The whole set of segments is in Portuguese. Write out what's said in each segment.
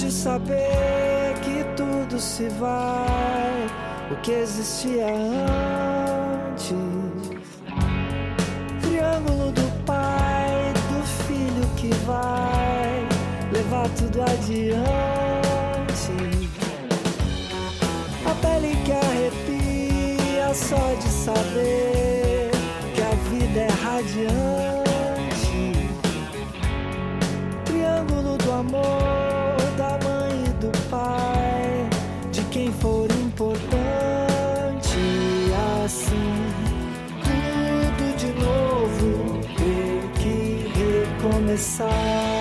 de saber que tudo se vai, o que existia antes. Triângulo do pai, do filho que vai levar tudo adiante. A pele que arrepia só de saber que a vida é radiante. Triângulo do amor, quem for importante. Assim, tudo de novo, ter que recomeçar.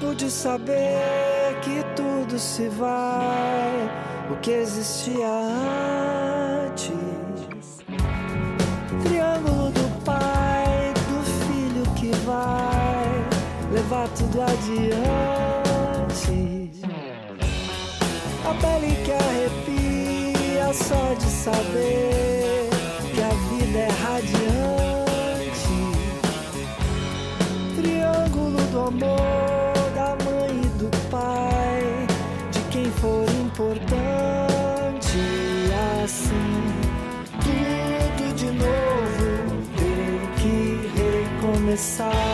De saber que tudo se vai, o que existia antes. Triângulo do pai, do filho que vai levar tudo adiante. A pele que arrepia só de saber que a vida é radiante. Triângulo do amor, tudo